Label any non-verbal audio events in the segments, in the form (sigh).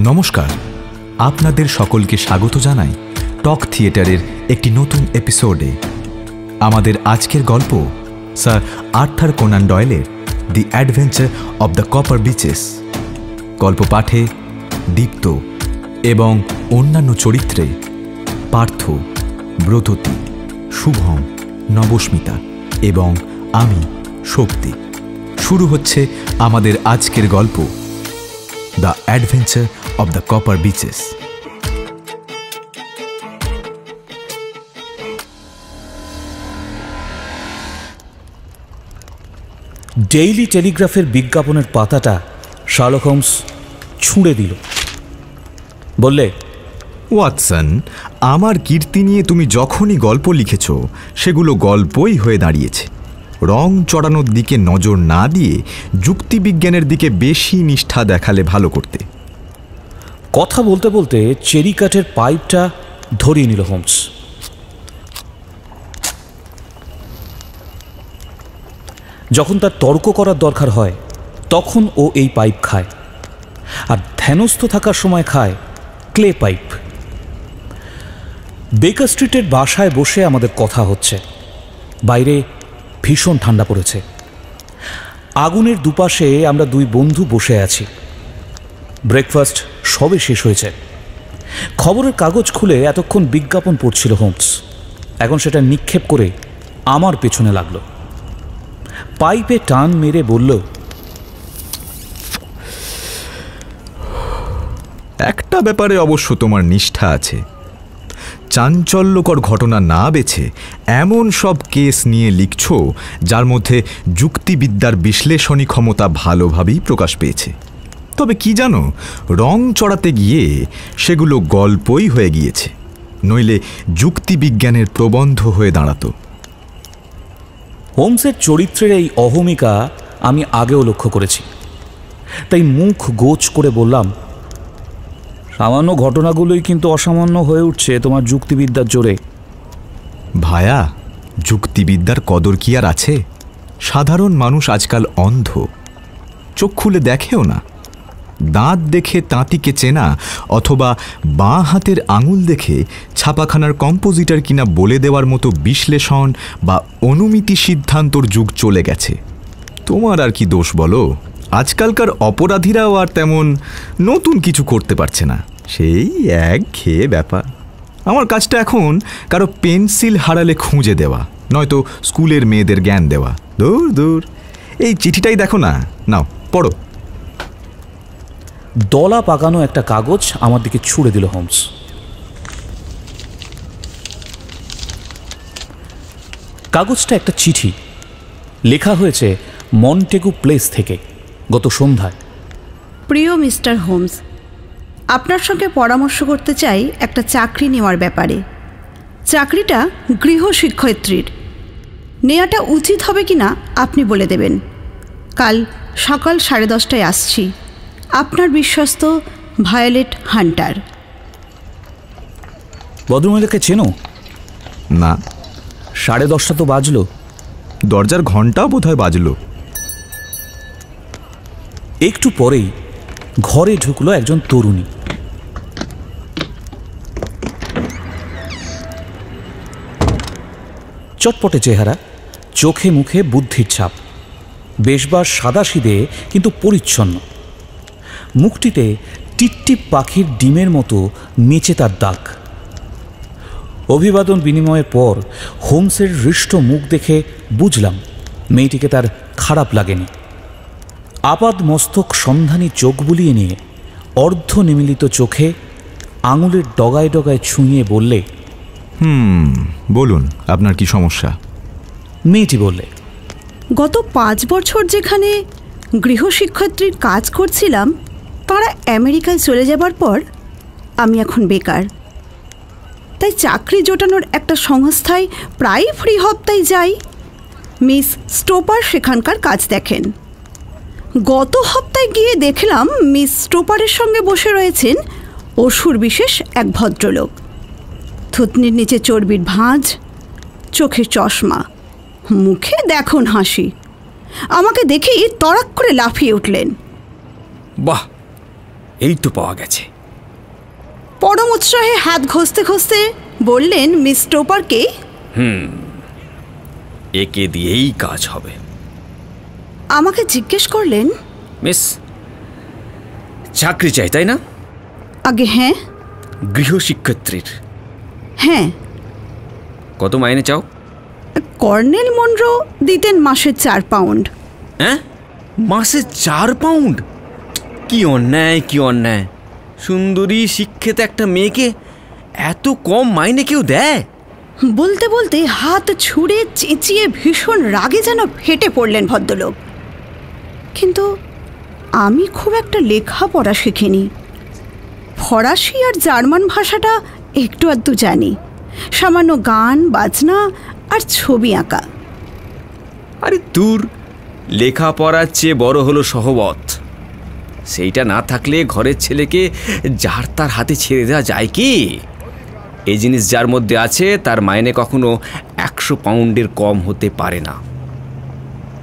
নমস্কার। আপনাদের সকলকে স্বাগত জানাই টক থিয়েটারের একটি নতুন এপিসোডে। আমাদের আজকের গল্প sir Arthur Conan ডয়েলের the adventure of the copper beeches গল্প পাঠে দীপ্ত এবং অন্যান্য চরিত্রে পার্থ, ব্রততী, শুভম, নবস্মিতা এবং আমি, শক্তি। শুরু হচ্ছে আমাদের আজকের গল্প। The adventure of the copper beeches daily টেলিগ্রাফের বিজ্ঞাপনের পাতাটা শার্লক হোমস ছুঁড়ে দিল। বললে ওয়াটসন আমার কীর্তি নিয়ে তুমি যখনই গল্প লিখেছ সেগুলো গল্পই হয়ে দাঁড়িয়েছে। রং চড়ানোর দিকে নজর না দিয়ে যুক্তিবিজ্ঞানের দিকে বেশি নিষ্ঠা দেখালে ভালো করতে। কথা বলতে বলতে চেরি কাঠের পাইপটা ধরিয়ে নিল হোমস। যখন তার তর্ক করার দরকার হয়, তখন ও এই পাইপ খায়। আর ধ্যানস্থ থাকার সময় খায় ক্লে পাইপ। বেকার স্ট্রিটের বাসায় বসে আমাদের কথা হচ্ছে। বাইরে ভীষণ ঠান্ডা পড়েছে। আগুনের দুপাশে আমরা দুই বন্ধু বসে আছি। ব্রেকফাস্ট সবে শেষ হয়েছে। খবরের কাগজ খুলে এতক্ষণ বিজ্ঞাপন পড়ছিল হোমস। এখন সেটা নিক্ষেপ করে আমার পেছনে লাগল। পাইপে টান মেরে বলল, একটা ব্যাপারে অবশ্য তোমার নিষ্ঠা আছে। চাঞ্চল্যকর ঘটনা না বেছে এমন সব কেস নিয়ে লিখছ, যার মধ্যে যুক্তিবিদ্যার বিশ্লেষণী ক্ষমতা ভালোভাবেই প্রকাশ পেয়েছে। তবে কি জানো, রং চড়াতে গিয়ে সেগুলো গল্পই হয়ে গিয়েছে, নইলে যুক্তিবিজ্ঞানের প্রবন্ধ হয়ে দাঁড়াতো। হোমসের চরিত্রের এই অহমিকা আমি আগেও লক্ষ্য করেছি। তাই মুখ গোচ করে বললাম সামান্য ঘটনাগুলোই কিন্তু অসামান্য হয়ে উঠছে তোমার যুক্তিবিদ্যার জোরে। ভায়া, যুক্তিবিদ্যার কদর কি আর আছে? সাধারণ মানুষ আজকাল অন্ধ। চোখ খুলে দেখেও না। দাঁত দেখে তাঁতিকে চেনা অথবা বাঁ হাতের আঙুল দেখে ছাপাখানার কম্পোজিটার কিনা বলে দেওয়ার মতো বিশ্লেষণ বা অনুমিতি সিদ্ধান্তর যুগ চলে গেছে। তোমার আর কি দোষ বলো? আজকালকার অপরাধীরাও আর তেমন নতুন কিছু করতে পারছে না। সেই এক খেয়ে ব্যাপার। আমার কাজটা এখন কারও পেন্সিল হারালে খুঁজে দেওয়া নয়তো স্কুলের মেয়েদের জ্ঞান দেওয়া। দূর দূর। এই চিঠিটাই দেখো না। নাও পড়ো। দলা পাকানো একটা কাগজ আমার দিকে ছুড়ে দিল হোমস। কাগজটা একটা চিঠি। লেখা হয়েছে মন্টেগু প্লেস থেকে গত সন্ধ্যায়। প্রিয় মিস্টার হোমস আপনার সঙ্গে পরামর্শ করতে চাই একটা চাকরি নেওয়ার ব্যাপারে। চাকরিটা গৃহ গৃহশিক্ষয়িত্রীর নেওয়াটা উচিত হবে কি না আপনি বলে দেবেন। কাল সকাল সাড়ে দশটায় আসছি। আপনার বিশ্বস্ত ভায়োলেট হান্টার। ভদ্রমহিলাকে চেনো? না। সাড়ে দশটা তো বাজলো। দরজার ঘন্টাও বোধহয় বাজলো। একটু পরেই ঘরে ঢুকলো একজন তরুণী। চটপটে চেহারা, চোখে মুখে বুদ্ধির ছাপ। বেশবার সাদা সিদে, কিন্তু পরিচ্ছন্ন। মুখটিতে টিপটিপ পাখির ডিমের মতো মেচে তার দাগ। অভিবাদন বিনিময়ের পর হোমসের হৃষ্ট মুখ দেখে বুঝলাম, মেয়েটিকে তার খারাপ লাগেনি। আপাদ মস্তক সন্ধানী চোখ বুলিয়ে নিয়ে অর্ধ নিমিলিত চোখে আঙুলের ডগায় ডগায় ছুঁয়ে বললে হুম বলুন আপনার কি সমস্যা? মেয়েটি বললে গত পাঁচ বছর যেখানে গৃহশিক্ষয়িত্রীর কাজ করছিলাম তারা আমেরিকায় চলে যাবার পর আমি এখন বেকার। তাই চাকরি জোটানোর একটা সংস্থায় প্রায় ফ্রি হপ্তায় যাই মিস স্টোপার সেখানকার কাজ দেখেন। গত হপ্তায় গিয়ে দেখলাম মিস স্টোপারের সঙ্গে বসে রয়েছেন অসুর বিশেষ এক ভদ্রলোক। থুতনির নিচে চর্বির ভাঁজ চোখে চশমা মুখে দেখুন হাসি। আমাকে দেখেই তড়াক করে লাফিয়ে উঠলেন। বাহ এই তো পাওয়া গেছে। পরম উৎসাহে হাত ঘষতে ঘষতে বললেন মিস টোপারকে একে দিয়েই কাজ হবে। আমাকে জিজ্ঞেস করলেন? মিস চাকরি চাই তাই না? আগে হ্যাঁ। গৃহশিক্ষত্রীর হ্যাঁ। কত মাইনে চাও? কর্নেল মনরো দিতেন মাসে চার পাউন্ড। হ্যাঁ? মাসে চার পাউন্ড? কি অন্যায় কি অন্যায়। সুন্দরী শিক্ষিত একটা মেয়েকে এত কম মাইনে কেউ দেয়? বলতে বলতে হাত ছুঁড়ে চেঁচিয়ে ভীষণ রাগে যেন ফেটে পড়লেন ভদ্রলোক। কিন্তু আমি খুব একটা লেখাপড়া শিখিনি। ফরাসি আর জার্মান ভাষাটা একটু আধটু জানি। সামান্য গান, বাজনা আর ছবি আঁকা। আরে দূর, লেখাপড়ার চেয়ে বড় হলো সহবত। সেইটা না থাকলে ঘরের ছেলেকে যার তার হাতে ছেড়ে দেওয়া যায় কি? এই জিনিস যার মধ্যে আছে, তার মাইনে কখনো একশো পাউন্ডের কম হতে পারে না।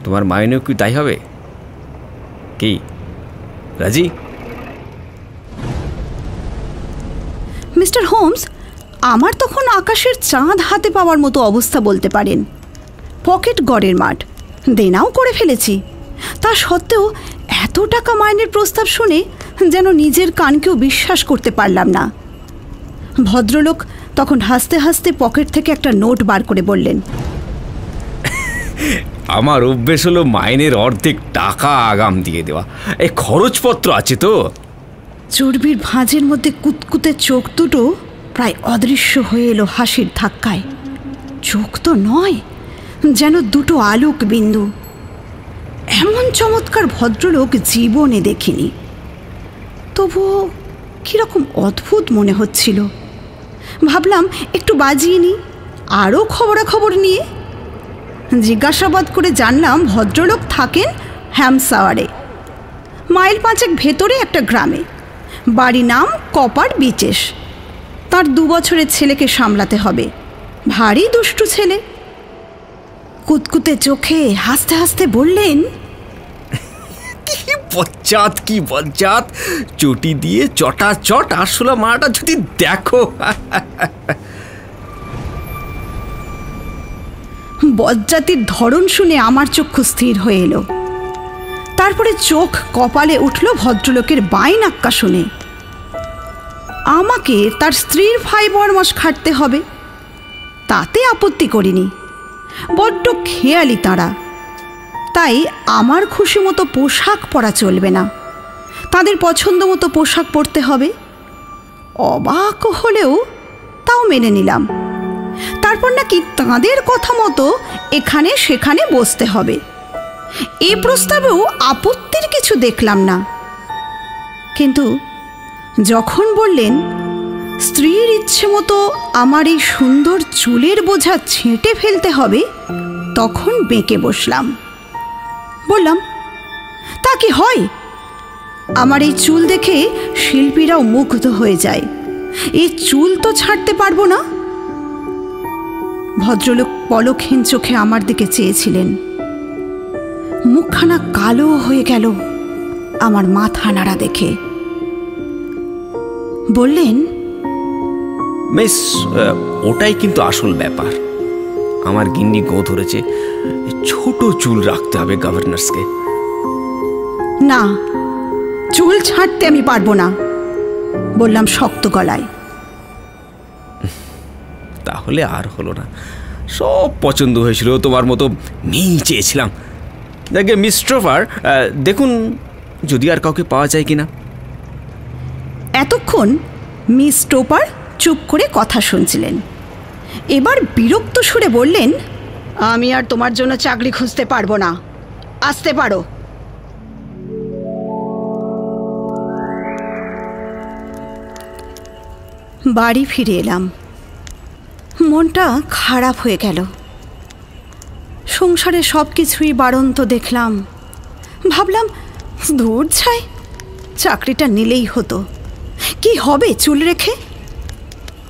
তোমার মাইনেও কি তাই হবে? কি? রাজি? মিস্টার হোমস, আমার তখন আকাশের চাঁদ হাতে পাওয়ার মতো অবস্থা বলতে পারেন। পকেট গড়ের মাঠ, দেনাও করে ফেলেছি। তা সত্ত্বেও এত টাকা মাইনের প্রস্তাব শুনে যেন নিজের কানকেও বিশ্বাস করতে পারলাম না। ভদ্রলোক তখন হাসতে হাসতে পকেট থেকে একটা নোট বার করে বললেন আমার অভ্যেস হলো মাইনের অর্ধেক টাকা আগাম দিয়ে দেওয়া। এই খরচপত্র আছে তো। চর্বির ভাঁজের মধ্যে কুতকুতে চোখ দুটো প্রায় অদৃশ্য হয়ে এলো হাসির ধাক্কায়। চোখ তো নয়, যেন দুটো আলোক বিন্দু। এমন চমৎকার ভদ্রলোক জীবনে দেখিনি। তবুও কীরকম অদ্ভুত মনে হচ্ছিল। ভাবলাম একটু বাজিয়ে নিই, আরও খবরাখবর নিয়ে। জিজ্ঞাসাবাদ করে জানলাম ভদ্রলোক থাকেন হ্যামসাওয়ারে। মাইল পাঁচেক ভেতরে একটা গ্রামে। বাড়ি নাম কপার বিচেস তার দু বছরের ছেলেকে সামলাতে হবে। ভারী দুষ্টু ছেলে। কুতকুতে চোখে হাসতে হাসতে বললেন, কি বজ্জাত কি বজ্জাত। চটি দিয়ে চটা চট আসলা মাটা যদি দেখো। বজ্জাতির ধরন শুনে আমার চক্ষু স্থির হয়ে এলো। তারপরে চোখ কপালে উঠল ভদ্রলোকের বাইনাক্কা শুনে। আমাকে তার স্ত্রীর ভাই বরমাস খাটতে হবে। তাতে আপত্তি করিনি। বড্ড খেয়ালি তাঁরা। তাই আমার খুশি মতো পোশাক পরা চলবে না। তাদের পছন্দ মতো পোশাক পরতে হবে। অবাক হলেও তাও মেনে নিলাম। তারপর নাকি তাঁদের কথা মতো এখানে সেখানে বসতে হবে। এ প্রস্তাবেও আপত্তির কিছু দেখলাম না। কিন্তু যখন বললেন, স্ত্রীর ইচ্ছে মতো আমার এই সুন্দর চুলের বোঝা ছেঁটে ফেলতে হবে, তখন বেঁকে বসলাম। বললাম, তা কি হয়? আমার এই চুল দেখে শিল্পীরাও মুগ্ধ হয়ে যায়। এই চুল তো ছাড়তে পারব না। ভদ্রলোক পলকহীন চোখে আমার দিকে চেয়েছিলেন। মুখখানা কালো হয়ে গেল আমার মাথা নাড়া দেখে। বললেন মিস ওটাই কিন্তু আসল ব্যাপার। আমার গিন্নি গো ধরেছে ছোট চুল রাখতে হবে গভর্নর্সকে। না চুল ছাড়তে আমি পারব না বললাম শক্ত গলায়। তাহলে আর হলো না। সব পছন্দ হয়েছিল, তোমার মতো মেয়েই চেয়েছিলাম। দেখে মিস্ট্রোফার দেখুন যদি আর কাউকে পাওয়া যায় কিনা। এতক্ষণ মিস টোপার চুপ করে কথা শুনছিলেন। এবার বিরক্ত সুরে বললেন, আমি আর তোমার জন্য চাকরি খুঁজতে পারব না। আসতে পারো। বাড়ি ফিরে এলাম। মনটা খারাপ হয়ে গেল। সংসারে সব কিছুই বাড়ন্ত দেখলাম। ভাবলাম দূর ছাই, চাকরিটা নিলেই হতো। কি হবে চুল রেখে?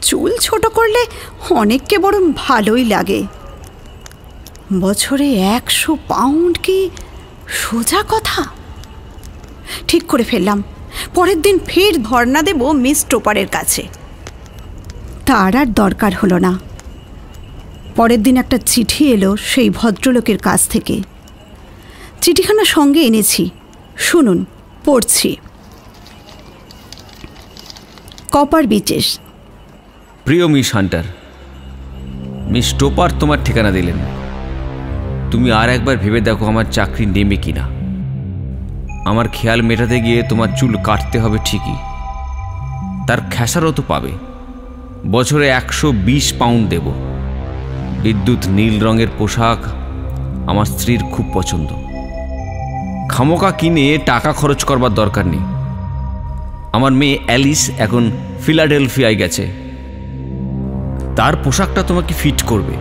চুল ছোট করলে অনেককে বরং ভালোই লাগে। বছরে একশো পাউন্ড কি সোজা কথা? ঠিক করে ফেললাম। পরের দিন ফের ধর্ণা দেব মিস টোপারের কাছে। তার আর দরকার হলো না। পরের দিন একটা চিঠি এলো সেই ভদ্রলোকের কাছ থেকে। চিঠিখানা সঙ্গে এনেছি। শুনুন, পড়ছি। কপার বিচেস প্রিয় মিস হান্টার, মিস টোপার তোমার ঠিকানা দিলেন। তুমি আর একবার ভেবে দেখো আমার চাকরি নেবে কিনা। আমার খেয়াল মেটাতে গিয়ে তোমার চুল কাটতে হবে ঠিকই। তার খেসারও তো পাবে। বছরে একশো বিশ পাউন্ড দেব। বিদ্যুৎ নীল রঙের পোশাক আমার স্ত্রীর খুব পছন্দ। খামোকা কিনে টাকা খরচ করবার দরকার নেই। আমার মেয়ে অ্যালিস এখন ফিলাডেলফিয়ায় গেছে। তার পোশাকটা তোমাকে ফিট করবে।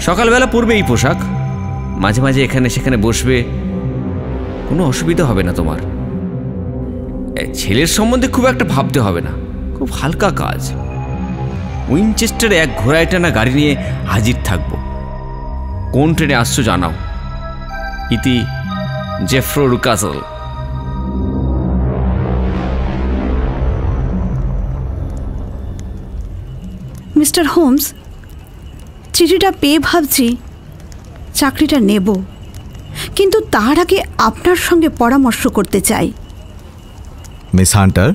সকালবেলা পরবে এই পোশাক। মাঝে মাঝে এখানে সেখানে বসবে। কোনো অসুবিধা হবে না তোমার। ছেলের সম্বন্ধে খুব একটা ভাবতে হবে না। খুব হালকা কাজ। উইনচেস্টারে এক ঘোড়ায় টানা গাড়ি নিয়ে হাজির থাকব। কোন ট্রেনে আসছো জানাও। ইতি জেফ্রো রুকাসল। মিস্টার হোমস চিঠিটা পেয়ে ভাবছি চাকরিটা নেব। কিন্তু তার আগে আপনার সঙ্গে পরামর্শ করতে চাই। মিস হান্টার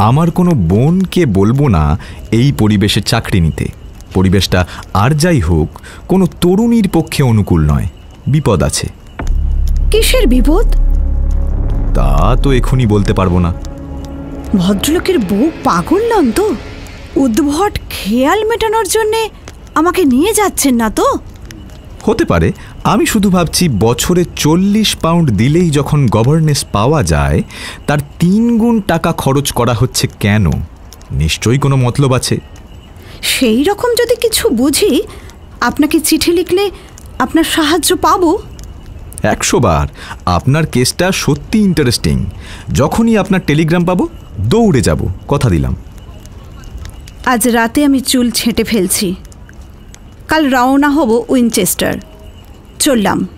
আমার কোনো বোনকে বলব না এই পরিবেশে চাকরি নিতে। পরিবেশটা আর যাই হোক কোনো তরুণীর পক্ষে অনুকূল নয়। বিপদ আছে। কিসের বিপদ? তা তো এখনই বলতে পারব না। ভদ্রলোকের বউ পাগল নন তো? উদ্ভট খেয়াল মেটানোর জন্যে আমাকে নিয়ে যাচ্ছেন না তো? হতে পারে আমি শুধু ভাবছি বছরে চল্লিশ পাউন্ড দিলেই যখন গভর্নেন্স পাওয়া যায় তার তিন গুণ টাকা খরচ করা হচ্ছে কেন? নিশ্চয়ই কোনো মতলব আছে। সেই রকম যদি কিছু বুঝি আপনাকে চিঠি লিখলে আপনার সাহায্য পাবো। একশো বার। আপনার কেসটা সত্যি ইন্টারেস্টিং যখনই আপনার টেলিগ্রাম পাবো দৌড়ে যাব। কথা দিলাম। আজ রাতে আমি চুল ছেঁটে ফেলছি। কাল রওনা হব উইনচেস্টার। চললাম।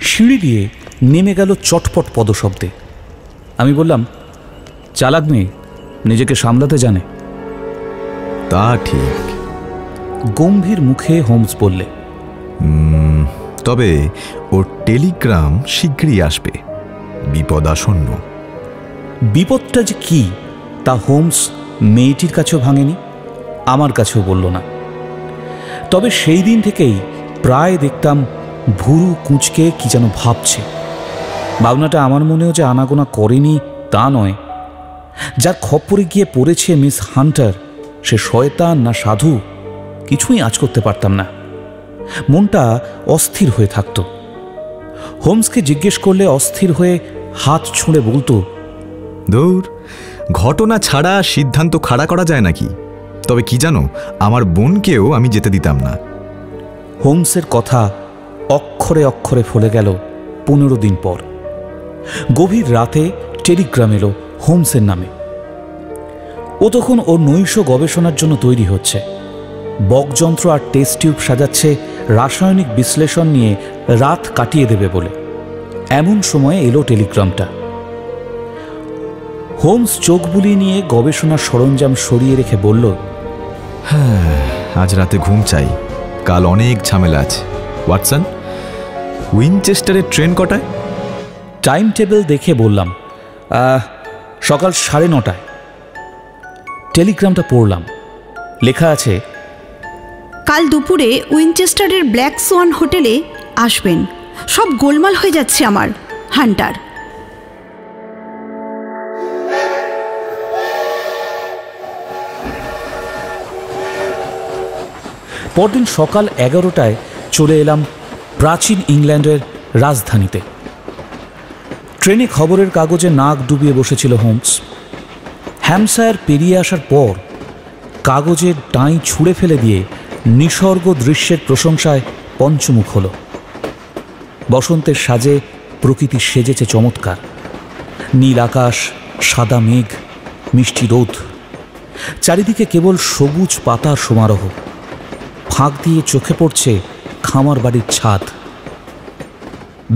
সিঁড়ি দিয়ে নেমে গেল চটপট পদশব্দে। আমি বললাম চালাক মেয়ে নিজেকে সামলাতে জানে। তা ঠিক। গম্ভীর মুখে হোমস বললে তবে ওর টেলিগ্রাম শীঘ্রই আসবে। বিপদ আসন্ন। বিপদটা যে কি তা হোমস মেয়েটির কাছেও ভাঙেনি? আমার কাছেও বলল না। তবে সেই দিন থেকেই প্রায় দেখতাম ভুরু কুঁচকে কি যেন ভাবছে। ভাবনাটা আমার মনেও যে আনাগোনা করেনি তা নয়। যার খপ্পরে গিয়ে পড়েছে মিস হান্টার, সে শয়তান না সাধু, কিছুই আজ করতে পারতাম না। মনটা অস্থির হয়ে থাকতো। হোমসকে জিজ্ঞেস করলে অস্থির হয়ে হাত ছুঁড়ে বলতো, দূর, ঘটনা ছাড়া সিদ্ধান্ত খাড়া করা যায় নাকি? তবে কি জানো, আমার বোনকেও আমি যেতে দিতাম না। হোমসের কথা অক্ষরে অক্ষরে ফলে গেল পনেরো দিন পর। গভীর রাতে টেলিগ্রাম এলো হোমসের নামে। ও তখন ওর নৈশ গবেষণার জন্য তৈরি হচ্ছে। বকযন্ত্র আর টেস্ট টিউব সাজাচ্ছে রাসায়নিক বিশ্লেষণ নিয়ে রাত কাটিয়ে দেবে বলে। এমন সময়ে এলো টেলিগ্রামটা। হোমস চোখ বুলিয়ে নিয়ে গবেষণার সরঞ্জাম সরিয়ে রেখে বলল আজ রাতে ঘুম চাই। কাল অনেক ঝামেলা আছে। ওয়াটসন উইনচেস্টারের ট্রেন কটায়? টাইম টেবিল দেখে বললাম সকাল সাড়ে নটায়। টেলিগ্রামটা পড়লাম। লেখা আছে কাল দুপুরে উইনচেস্টারের ব্ল্যাক সোয়ান হোটেলে আসবেন। সব গোলমাল হয়ে যাচ্ছে আমার হান্টার। পরদিন সকাল এগারোটায় চলে এলাম প্রাচীন ইংল্যান্ডের রাজধানীতে। ট্রেনে খবরের কাগজে নাক ডুবিয়ে বসেছিল হোমস। হ্যামসায়ার পেরিয়ে আসার পর কাগজের ডাঁই ছুঁড়ে ফেলে দিয়ে নিসর্গ দৃশ্যের প্রশংসায় পঞ্চমুখ হল। বসন্তের সাজে প্রকৃতি সেজেছে চমৎকার। নীল আকাশ, সাদা মেঘ, মিষ্টি রোদ। চারিদিকে কেবল সবুজ পাতার সমারোহ। ফাঁক দিয়ে চোখে পড়ছে খামার বাড়ির ছাদ।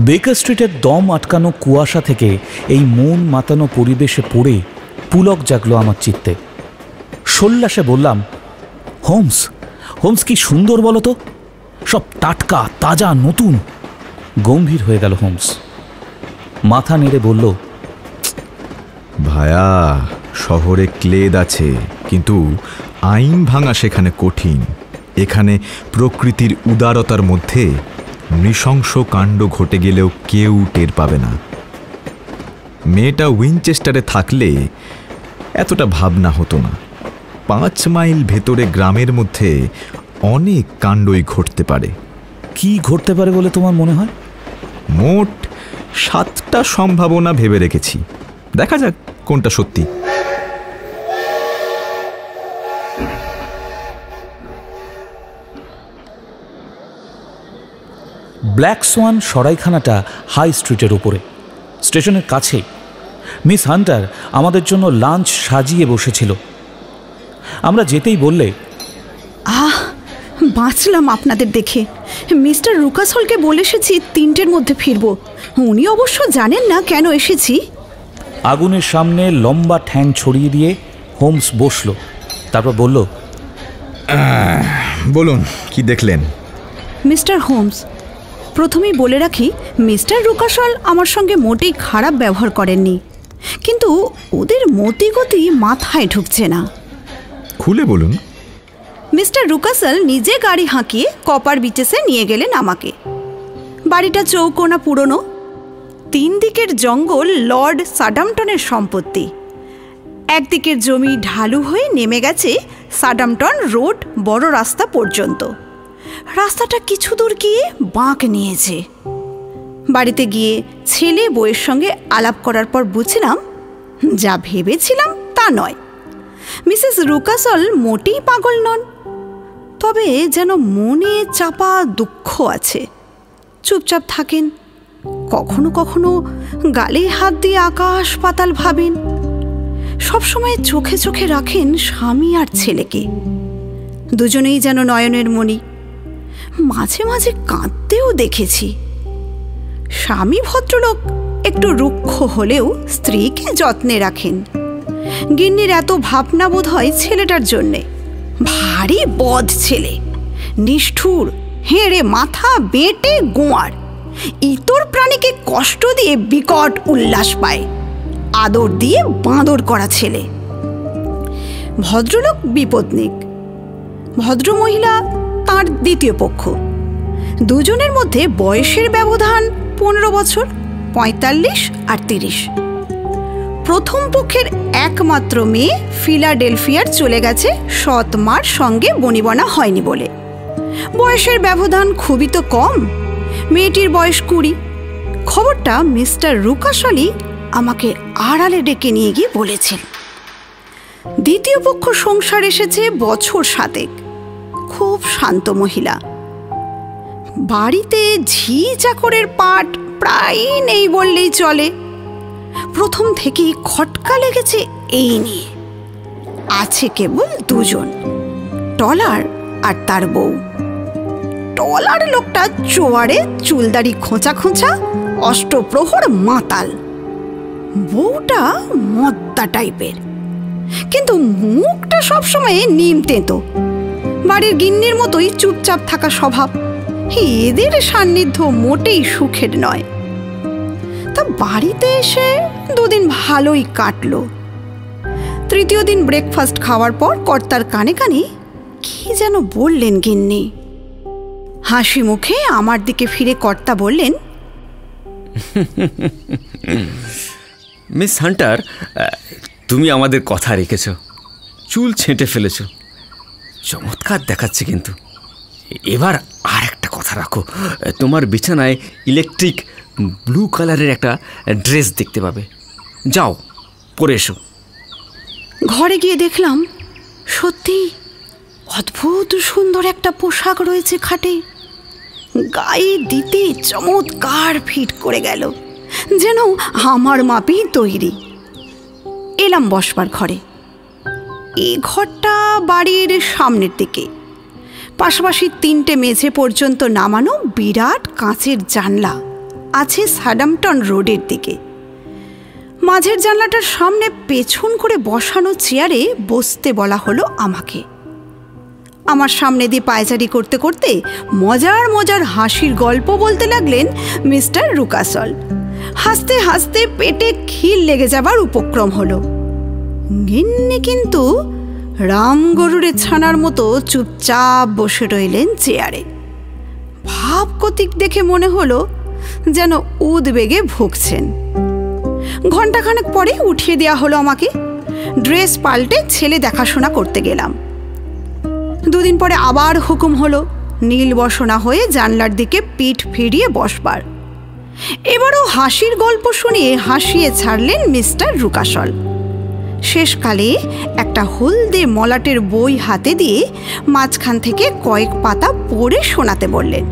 বেকার স্ট্রিটের দম আটকানো কুয়াশা থেকে এই মন মাতানো পরিবেশে পড়ে পুলক জাগলো আমার চিত্তে। সোল্লাসে বললাম, হোমস হোমস কি সুন্দর বলো তো? সব টাটকা, তাজা, নতুন। গম্ভীর হয়ে গেল হোমস। মাথা নেড়ে বলল, ভায়া, শহরে ক্লেদ আছে, কিন্তু আইন ভাঙা সেখানে কঠিন। এখানে প্রকৃতির উদারতার মধ্যে নৃশংস কাণ্ড ঘটে গেলেও কেউ টের পাবে না। মেয়েটা উইনচেস্টারে থাকলে এতটা ভাবনা হতো না। পাঁচ মাইল ভেতরে গ্রামের মধ্যে অনেক কাণ্ডই ঘটতে পারে। কি ঘটতে পারে বলে তোমার মনে হয়? মোট সাতটা সম্ভাবনা ভেবে রেখেছি। দেখা যাক কোনটা সত্যি। ব্ল্যাক সোয়ান সরাইখানাটা হাই স্ট্রিটের ওপরে স্টেশনের কাছেই মিস হান্টার আমাদের জন্য লাঞ্চ সাজিয়ে বসেছিল। আমরা যেতেই বললে আহ বাঁচলাম আপনাদের দেখে। মিস্টার রুকাসলকে বলে এসেছি তিনটের মধ্যে ফিরবো। উনি অবশ্য জানেন না কেন এসেছি। আগুনের সামনে লম্বা ঠ্যাং ছড়িয়ে দিয়ে হোমস বসল। তারপর বলল বলুন কি দেখলেন? মিস্টার হোমস প্রথমেই বলে রাখি মিস্টার রুকাসল আমার সঙ্গে মোটেই খারাপ ব্যবহার করেননি। কিন্তু ওদের মতিগতি মাথায় ঢুকছে না। খুলে বলুন। মিস্টার রুকাসল নিজে গাড়ি হাঁকিয়ে কপার বিচেসে নিয়ে গেলেন আমাকে। বাড়িটা চৌকোনা পুরনো। তিন দিকের জঙ্গল লর্ড সাডামটনের সম্পত্তি। একদিকের জমি ঢালু হয়ে নেমে গেছে সাডামটন রোড বড় রাস্তা পর্যন্ত। রাস্তাটা কিছু দূর গিয়ে বাঁক নিয়েছে। বাড়িতে গিয়ে ছেলে বউয়ের সঙ্গে আলাপ করার পর বুঝলাম, যা ভেবেছিলাম তা নয়। মিসেস রুকাসল মোটেই পাগল নন, তবে যেন মনে চাপা দুঃখ আছে। চুপচাপ থাকেন, কখনো কখনো গালে হাত দিয়ে আকাশ পাতাল ভাবেন। সবসময় চোখে চোখে রাখেন স্বামী আর ছেলেকে। দুজনেই যেন নয়নের মণি। মাঝে মাঝে কাঁদতেও দেখেছি। স্বামী ভদ্রলোক একটু রুক্ষ হলেও স্ত্রীকে যত্নে রাখেন। গিন্নির এত ভাবনা বোধ হয় ছেলেটার জন্যে। ভারী বদ ছেলে, নিষ্ঠুর, হেঁড়ে মাথা বেঁটে গোয়ার, ইতর প্রাণীকে কষ্ট দিয়ে বিকট উল্লাস পায়, আদর দিয়ে বাঁদর করা ছেলে। ভদ্রলোক বিপদনিক। ভদ্রমহিলা তার দ্বিতীয় পক্ষ। দুজনের মধ্যে বয়সের ব্যবধান পনেরো বছর, পঁয়তাল্লিশ আর তিরিশ। প্রথম পক্ষের একমাত্র মেয়ে ফিলাডেলফিয়ার চলে গেছে সৎ মার সঙ্গে বনিবনা হয়নি বলে। বয়সের ব্যবধান খুবই তো কম। মেয়েটির বয়স কুড়ি। খবরটা মিস্টার রুকাশলি আমাকে আড়ালে ডেকে নিয়ে গিয়ে বলেছেন। দ্বিতীয় পক্ষ সংসার এসেছে বছর সাতেক। খুব শান্ত মহিলা। বাড়িতে ঝি চাকরের পাট প্রায়ই নেই বললেই চলে। প্রথম থেকেই খটকা লেগেছে এই নিয়ে। আছে কেবল দুজন, টলার আর তার বউ। টলার লোকটা চোয়ারে চুলদারি খোঁচা খোঁচা, অষ্টপ্রহর মাতাল। বউটা মদ্দা টাইপের। কিন্তু মুখটা সবসময় নিম তেঁতো। বাড়ির গিন্নির মতোই চুপচাপ থাকা স্বভাব। এদের সান্নিধ্য মোটেই সুখের নয়। তা বাড়িতে এসে দুদিন ভালোই কাটলো। তৃতীয় দিন ব্রেকফাস্ট খাওয়ার পর কর্তার কানে কানে কি যেন বললেন গিন্নি। হাসি মুখে আমার দিকে ফিরে কর্তা বললেন, মিস হান্টার তুমি আমাদের কথা রেখেছ। চুল ছেঁটে ফেলেছ। চমৎকার দেখাচ্ছে কিন্তু। এবার আর একটা কথা রাখো। তোমার বিছানায় ইলেকট্রিক ব্লু কালারের একটা ড্রেস দেখতে পাবে। যাও, পরে এসো। ঘরে গিয়ে দেখলাম সত্যি অদ্ভুত সুন্দর একটা পোশাক রয়েছে খাটে। গায়ে দিতে চমৎকার ফিট করে গেল। যেন আমার মাপেই তৈরি। এলাম বসবার ঘরে। এই ঘরটা বাড়ির সামনের দিকে। পাশাপাশি তিনটে মেঝে পর্যন্ত নামানো বিরাট কাঁচের জানলা আছে স্যাডামটন রোডের দিকে। মাঝের জানলাটার সামনে পেছন করে বসানো চেয়ারে বসতে বলা হলো আমাকে। আমার সামনে দিয়ে পায়চারি করতে করতে মজার মজার হাসির গল্প বলতে লাগলেন মিস্টার রুকাসল। হাসতে হাসতে পেটে খিল লেগে যাবার উপক্রম হলো। গিন্নি কিন্তু রামগরুরের ছানার মতো চুপচাপ বসে রইলেন চেয়ারে। ভাবগতিক দেখে মনে হলো যেন উদ্বেগে ভুগছেন। ঘন্টাখানেক পরে উঠিয়ে দেওয়া হলো আমাকে, ড্রেস পাল্টে ছেলে দেখাশোনা করতে গেলাম। দুদিন পরে আবার হুকুম হলো, নীল বসনা হয়ে জানলার দিকে পিঠ ফিরিয়ে বসবার। এবারও হাসির গল্প শুনিয়ে হাসিয়ে ছাড়লেন মিস্টার রুকাসল। শেষকালে একটা হলদে মলাটের বই হাতে দিয়ে মাঝখান থেকে কয়েক পাতা পড়ে শোনাতে বললেন।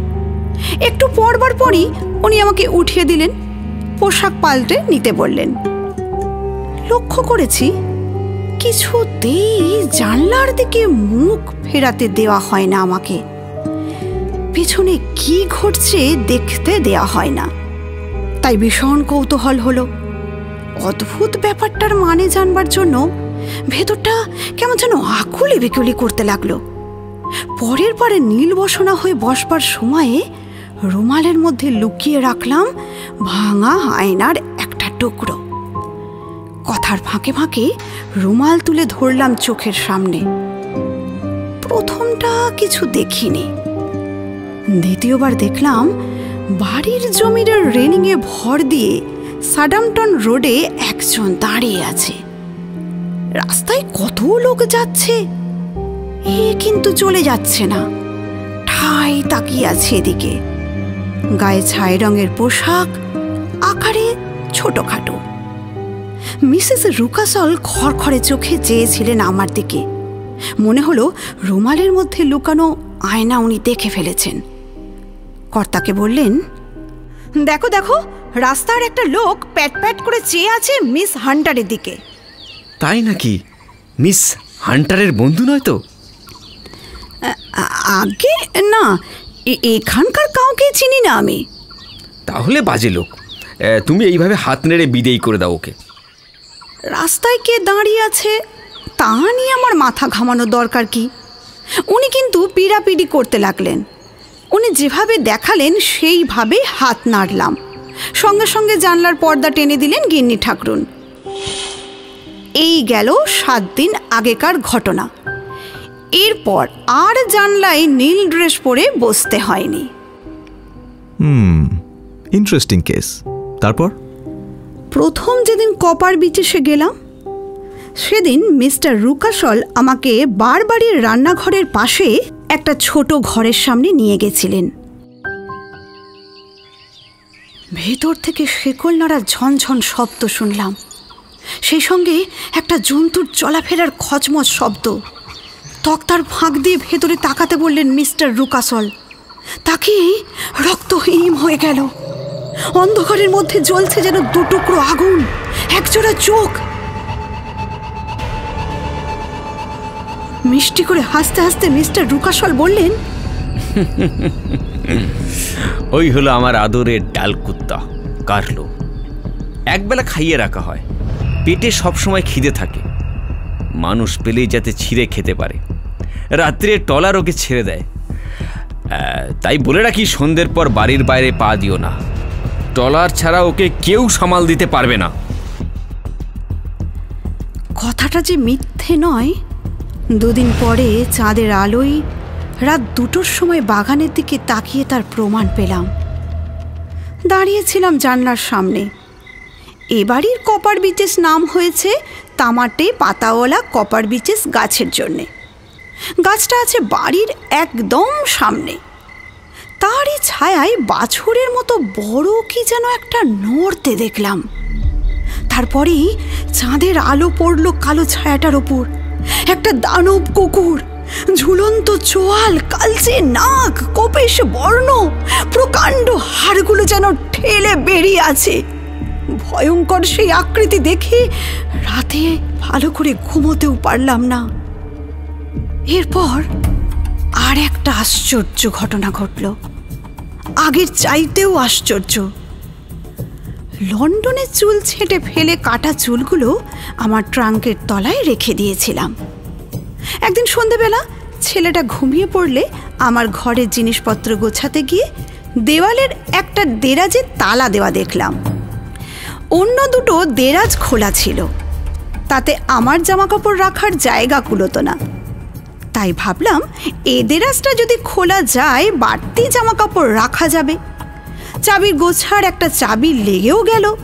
একটু পড়বার পরই উনি আমাকে উঠিয়ে দিলেন, পোশাক পাল্টে নিতে বললেন। লক্ষ্য করেছি, কিছুতেই জানলার দিকে মুখ ফেরাতে দেওয়া হয় না আমাকে। পেছনে কি ঘটছে দেখতে দেয়া হয় না। তাই ভীষণ কৌতূহল হলো। অদ্ভুত ব্যাপারটার মানে জানবার জন্য ভেতরটা কেমন যেন আকুলি বিকুলি করতে লাগল। পরের পরে নীল বসনা হয়ে বসবার সময়ে রুমালের মধ্যে লুকিয়ে রাখলাম ভাঙা আয়নার একটা টুকরো। কথার ফাঁকে ফাঁকে রুমাল তুলে ধরলাম চোখের সামনে। প্রথমটা কিছু দেখিনি। দ্বিতীয়বার দেখলাম বাড়ির জমির রেলিংয়ে ভর দিয়ে সাডামটন রোডে একজন দাঁড়িয়ে আছে। রাস্তায় কত লোক যাচ্ছে? এ কিন্তু চলে যাচ্ছে না। ঠাই তাকিয়ে আছে এদিকে। গায়ে ছাই রঙের পোশাক, আকারে ছোটখাটো। মিসেস রুকাসল খড়খড়ে চোখে চেয়েছিলেন আমার দিকে। মনে হলো রুমালের মধ্যে লুকানো আয়না উনি দেখে ফেলেছেন। কর্তাকে বললেন, দেখো দেখো রাস্তার একটা লোক প্যাট প্যাট করে চেয়ে আছে মিস হান্টারের দিকে। তাই নাকি? মিস হান্টারের বন্ধু নয় তো? আগে না এখানকার কাউকে চিনি না আমি। তাহলে বাজে লোক। তুমি এইভাবে হাত নেড়ে বিদেই করে দাও ওকে। রাস্তায় কে দাঁড়িয়ে আছে তা নিয়ে আমার মাথা ঘামানোর দরকার কি? উনি কিন্তু পিড়াপিড়ি করতে লাগলেন। উনি যেভাবে দেখালেন সেইভাবে হাত নাড়লাম। সঙ্গে সঙ্গে জানলার পর্দা টেনে দিলেন গিন্নি ঠাকরুন। এই গেল সাত দিন আগেকার ঘটনা। এরপর আর জানলায় নীল ড্রেস পরে বসতে হয়নি। হুম ইন্টারেস্টিং কেস তারপর? প্রথম যেদিন কপার বিচে সে গেলাম সেদিন মিস্টার রুকাসল আমাকে বারবাড়ির রান্নাঘরের পাশে একটা ছোট ঘরের সামনে নিয়ে গেছিলেন। ভেতর থেকে শেকল নাড়ার ঝনঝন শব্দ শুনলাম। সেই সঙ্গে একটা জন্তুর চলাফেরার খচমচ শব্দ। তক্তার ফাঁক দিয়ে ভেতরে তাকাতে বললেন মিস্টার রুকাসল। তাকিয়েই রক্ত হিম হয়ে গেল। অন্ধকারের মধ্যে জ্বলছে যেন দুটুকরো আগুন, একজোড়া চোখ। মিষ্টি করে হাসতে হাসতে মিস্টার রুকাসল বললেন (laughs) ওই হলো আমার আদরের ডাল কুত্তা, কার্লো। একবেলা খাইয়ে রাখা হয়। পেটে সবসময় খিদে থাকে। মানুষ পেলেই যাতে ছিঁড়ে খেতে পারে। রাত্রে টলার ওকে ছেড়ে দেয়। তাই বলে রাখি সন্ধ্যের পর বাড়ির বাইরে পা দিও না। টলার ছাড়া ওকে কেউ সামাল দিতে পারবে না। কথাটা যে মিথ্যে নয়, দুদিন পরে চাঁদের আলোয় রাত দুটোর সময় বাগানের দিকে তাকিয়ে তার প্রমাণ পেলাম। দাঁড়িয়েছিলাম জানলার সামনে। এ বাড়ির কপার বিচেস নাম হয়েছে তামাটে পাতাওয়ালা কপার বিচেস গাছের জন্যে। গাছটা আছে বাড়ির একদম সামনে। তারই ছায়ায় বাছুরের মতো বড় কি যেন একটা নড়তে দেখলাম। তারপরেই চাঁদের আলো পড়ল কালো ছায়াটার ওপর। একটা দানব কুকুর ঝুলন্ত চোয়াল, কালচে নাক, কপেশ বর্ণ, প্রকাণ্ড হাড়গুলো যেন ঠেলে বেরিয়ে আছে। ভয়ঙ্কর সেই আকৃতি দেখে রাতে ভালো করে ঘুমোতেও পারলাম না। এরপর আর একটা আশ্চর্য ঘটনা ঘটল। আগের চাইতেও আশ্চর্য। লন্ডনে চুল ছেঁটে ফেলে কাটা চুলগুলো আমার ট্রাঙ্কের তলায় রেখে দিয়েছিলাম। একদিন সন্ধেবেলা ছেলেটা ঘুমিয়ে পড়লে আমার ঘরের জিনিসপত্র গোছাতে গিয়ে দেওয়ালের একটা দেরাজে তালা দেওয়া দেখলাম। অন্য দুটো দেরাজ খোলা ছিল। তাতে আমার জামাকাপড় রাখার জায়গা কুলোতো না। তাই ভাবলাম, এ দেরাজটা যদি খোলা যায়, বাড়তি জামাকাপড় রাখা যাবে। চাবির গোছার একটা চাবি লেগেও গেল।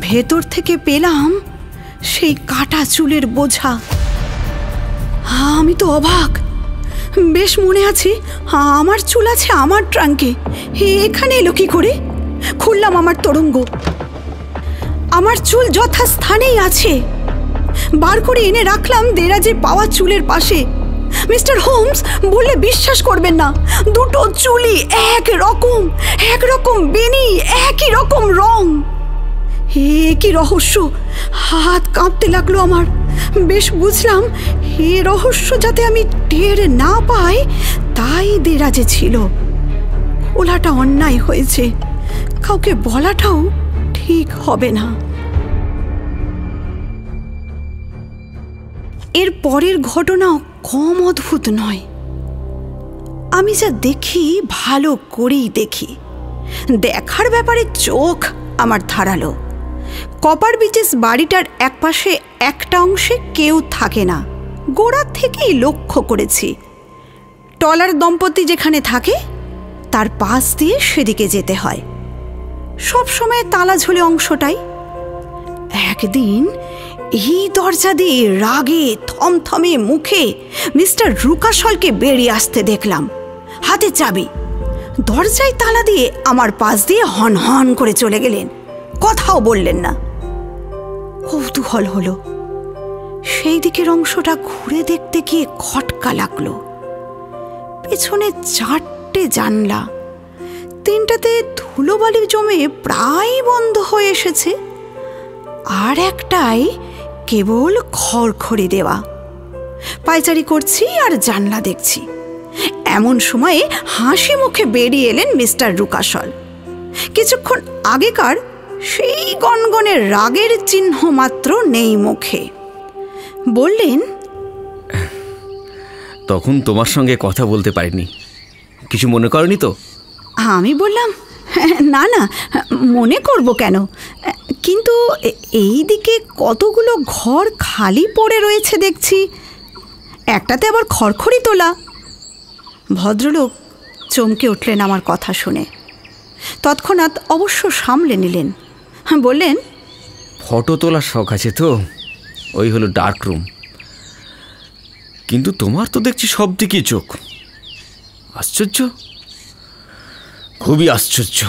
ভেতর থেকে পেলাম সেই কাটা চুলের বোঝা। আমি তো অবাক। বেশ মনে আছে, আমার চুল আছে আমার ট্রাঙ্কে। এখানে এলো কি করে? খুললাম আমার তরঙ্গ। আমার চুল যথাস্থানেই আছে। বার করে এনে রাখলাম দেরাজে পাওয়া চুলের পাশে। মিস্টার হোমস, বললে বিশ্বাস করবেন না। দুটো চুলি এক রকম এক রকম বেনি একই রকম রং। হে কি রহস্য? হাত কাঁপতে লাগল আমার। বেশ বুঝলাম, এ রহস্য যাতে আমি টের না পাই, তাই দেরাজে ছিল। খোলাটা অন্যায় হয়েছে। কাউকে বলাটাও ঠিক হবে না। এর পরের ঘটনাও কম অদ্ভুত নয়। আমি যা দেখি, ভালো করেই দেখি। দেখার ব্যাপারে চোখ আমার ধারালো। কপার বিচেস বাড়িটার একপাশে একটা অংশে কেউ থাকে না। গোড়ার থেকেই লক্ষ্য করেছি। টলার দম্পতি যেখানে থাকে, তার পাশ দিয়ে সেদিকে যেতে হয়। সব সময় তালা ঝুলে অংশটাই। একদিন এই দরজা দিয়ে রাগে, থমথমে মুখে মিস্টার রুকাশলকে বেরিয়ে আসতে দেখলাম। হাতে চাবি। দরজায় তালা দিয়ে আমার পাশ দিয়ে হন হন করে চলে গেলেন। কথাও বললেন না। কৌতূহল হলো। সেই দিকের অংশটা ঘুরে দেখতে গিয়ে খটকা লাগল। পেছনে চারটে জানলা। তিনটাতে ধুলোবালি জমে প্রায় বন্ধ হয়ে এসেছে। আর একটাই কেবল খড়খড়ি দেওয়া। পায়চারি করছি আর জানলা দেখছি। এমন সময়ে হাসি মুখে বেরিয়ে এলেন মিস্টার রুকাশল। কিছুক্ষণ আগেকার সেই গনগনের রাগের চিহ্ন মাত্র নেই মুখে। বললেন তখন তোমার সঙ্গে কথা বলতে পারিনি। কিছু মনে করনি তো? আমি বললাম না না মনে করব কেন? কিন্তু এই দিকে কতগুলো ঘর খালি পড়ে রয়েছে দেখছি। একটাতে আবার খড়খড়ি তোলা। ভদ্রলোক চমকে উঠলেন আমার কথা শুনে। তৎক্ষণাৎ অবশ্য সামলে নিলেন। বললেন। ফটো তোলার শখ আছে তো। ওই হলো ডার্ক রুম কিন্তু তোমার তো দেখছি সব দিকে চোখ। আশ্চর্য? খুবই আশ্চর্য।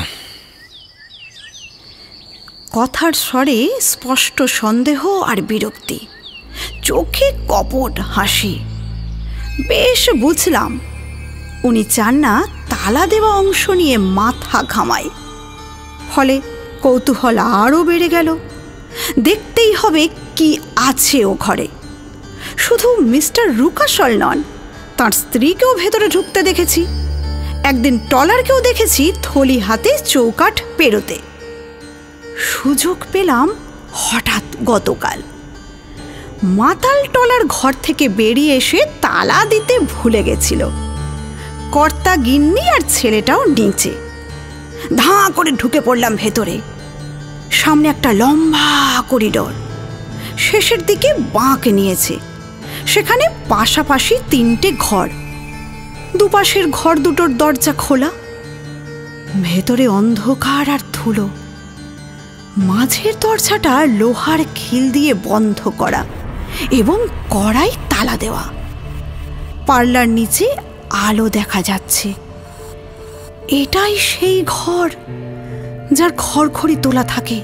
কথার স্বরে স্পষ্ট সন্দেহ আর বিরক্তি। চোখে কপট হাসি। বেশ বুঝলাম। উনি চান না তালা দেওয়া অংশ নিয়ে মাথা ঘামায়। ফলে কৌতূহল আরও বেড়ে গেল। দেখতেই হবে কি আছে ও ঘরে। শুধু মিস্টার রুকাশল নন, তার স্ত্রীকেও ভেতরে ঢুকতে দেখেছি। একদিন টলারকেও দেখেছি থলি হাতে চৌকাঠ পেরোতে। সুযোগ পেলাম হঠাৎ গতকাল। মাতাল টলার ঘর থেকে বেরিয়ে এসে তালা দিতে ভুলে গেছিল। কর্তা গিন্নি আর ছেলেটাও নিচে। ধাঁ করে ঢুকে পড়লাম ভেতরে। সামনে একটা লম্বা করিডর। শেষের দিকে বাঁক নিয়েছে। সেখানে পাশাপাশি তিনটে ঘর। দুপাশের ঘর দুটোর দরজা খোলা। ভেতরে অন্ধকার আর ধুলো। মাঝের দরজাটা লোহার খিল দিয়ে বন্ধ করা এবং কড়াই তালা দেওয়া। পার্লার নিচে আলো দেখা যাচ্ছে। এটাই সেই ঘর যার খড়খড়ি তোলা থাকে।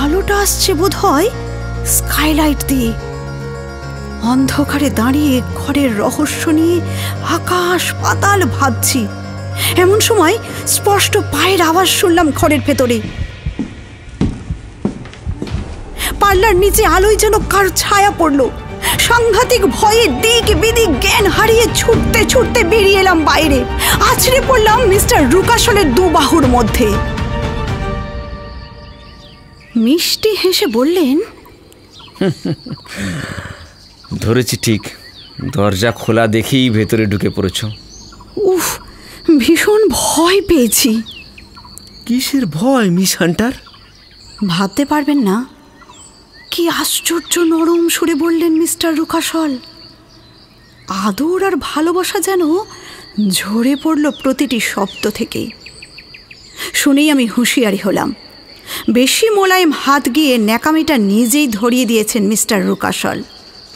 আলোটা আসছে বোধ হয় স্কাইলাইট দিয়ে। অন্ধকারে দাঁড়িয়ে ঘরের রহস্য নিয়ে আকাশ পাতাল ভাবছি। এমন সময় স্পষ্ট পায়ের আওয়াজ শুনলাম ঘরের ভেতরে। পার্লার নিচে আলোয় যেন কার ছায়া পড়ল। সাংঘাতিক ভয়ে দিক বিদিক জ্ঞান হারিয়ে ছুটতে ছুটতে বেরিয়ে এলাম বাইরে। আছড়ে পড়লাম মিস্টার রুকাশলের দু বাহুর মধ্যে। মিষ্টি হেসে বললেন ধরেছি ঠিক। দরজা খোলা দেখেই ভেতরে ঢুকে পড়েছ। উফ ভীষণ ভয় পেয়েছি। কিসের ভয় মিস হান্টার? ভাবতে পারবেন না। কি আশ্চর্য নরম সুরে বললেন মিস্টার রুকাশল আদর আর ভালোবাসা যেন ঝরে পড়ল প্রতিটি শব্দ থেকে শুনেই আমি হুঁশিয়ারি হলাম। বেশি মোলায়েম হাত গিয়ে ন্যাকামিটা নিজেই ধরিয়ে দিয়েছেন মিস্টার রুকাশল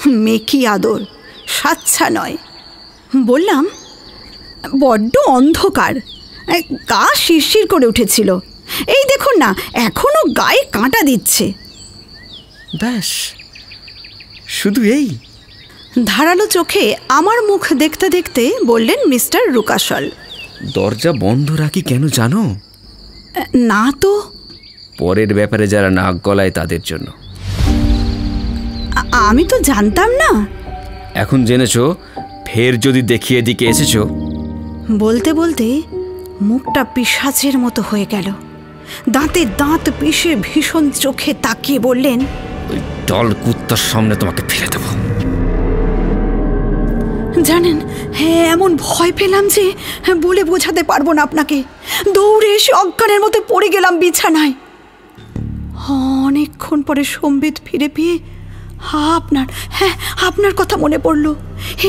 মেকি আদর সাচ্ছা নয়। বললাম, বড্ড অন্ধকার, গা শিরশির করে উঠেছিল। এই দেখুন না এখনও গায়ে কাঁটা দিচ্ছে। ব্যাস শুধু এই? ধারালো চোখে আমার মুখ দেখতে দেখতে বললেন মিস্টার রুকাশল। দরজা বন্ধ রাখি কেন জানো? না তো। পরের ব্যাপারে যারা নাক গলায় তাদের জন্য। আমি তো জানতাম না। এখন জেনেছো ফের যদি দেখিয়ে দিকে এসেছ। বলতে বলতে মুখটা পিসাচের মতো হয়ে গেল। দাঁতে দাঁত পিষে ভীষণ চোখে তাকিয়ে বললেন ওই দল কুত্তার সামনে তোমাকে ফেলে দেবো। জানেন হ্যাঁ এমন ভয় পেলাম যে বলে বোঝাতে পারব না আপনাকে। দৌড়ে এসে অজ্ঞানের মতো পড়ে গেলাম বিছানায়। অনেকক্ষণ পরে সম্বিত ফিরে পেয়ে আপনার হ্যাঁ আপনার কথা মনে পড়ল।